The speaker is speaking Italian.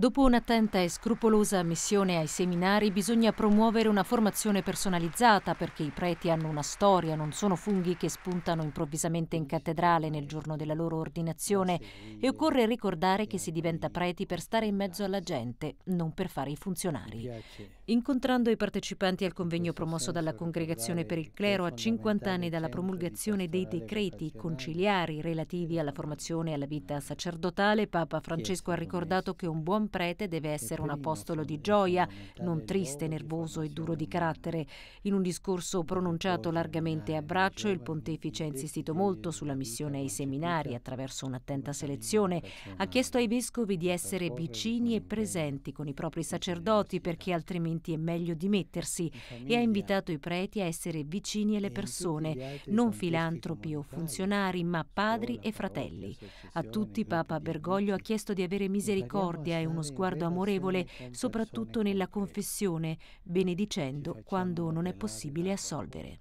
Dopo un'attenta e scrupolosa missione ai seminari bisogna promuovere una formazione personalizzata perché i preti hanno una storia, non sono funghi che spuntano improvvisamente in cattedrale nel giorno della loro ordinazione e occorre ricordare che si diventa preti per stare in mezzo alla gente, non per fare i funzionari. Incontrando i partecipanti al convegno promosso dalla Congregazione per il Clero a 50 anni dalla promulgazione dei decreti conciliari relativi alla formazione e alla vita sacerdotale, Papa Francesco ha ricordato che un buon prete deve essere un apostolo di gioia, non triste, nervoso e duro di carattere. In un discorso pronunciato largamente a braccio, il pontefice ha insistito molto sulla missione ai seminari attraverso un'attenta selezione. Ha chiesto ai vescovi di essere vicini e presenti con i propri sacerdoti perché altrimenti è meglio dimettersi e ha invitato i preti a essere vicini alle persone, non filantropi o funzionari, ma padri e fratelli. A tutti Papa Bergoglio ha chiesto di avere misericordia e un uno sguardo amorevole, soprattutto nella confessione, benedicendo quando non è possibile assolvere.